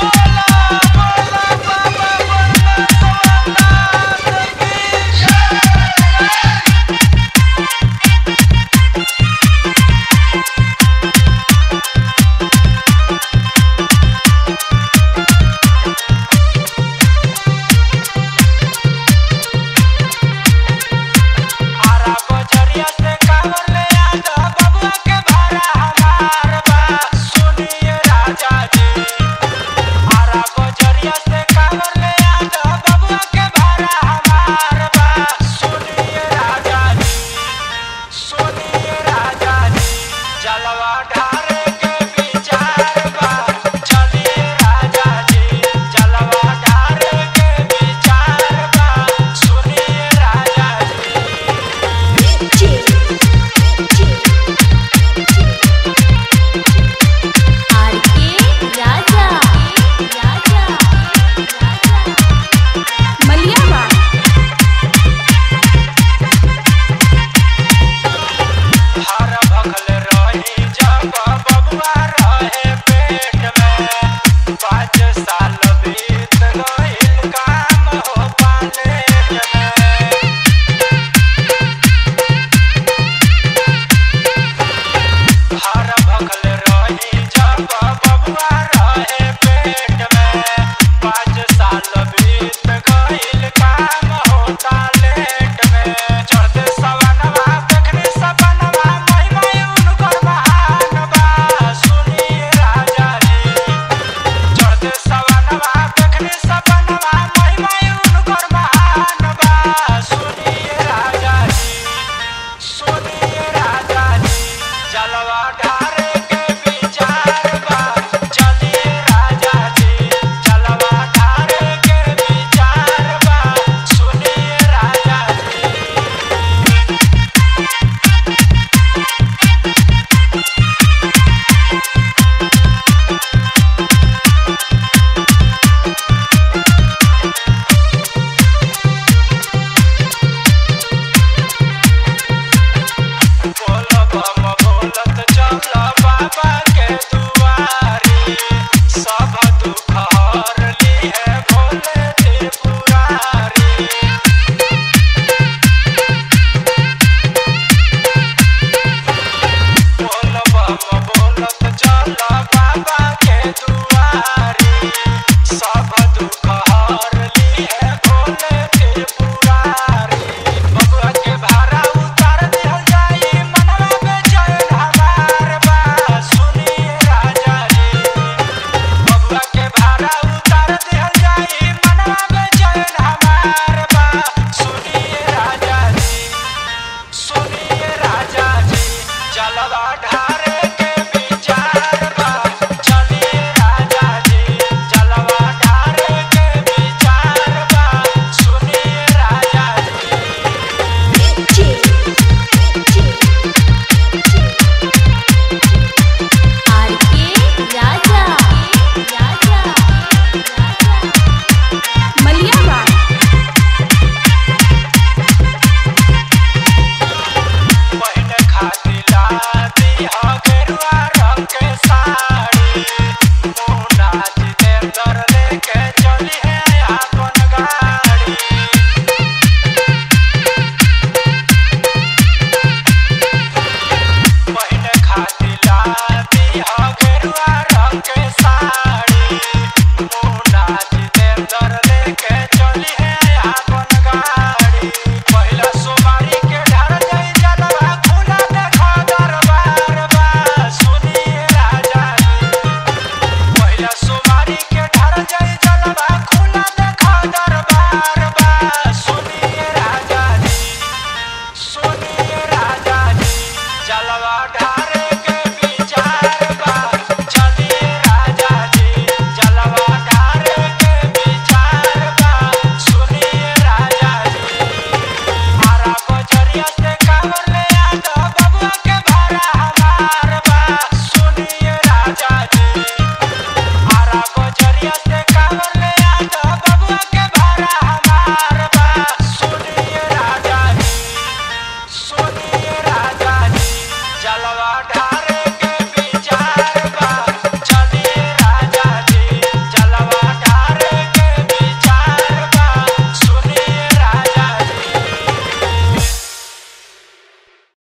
Oh! Nagata.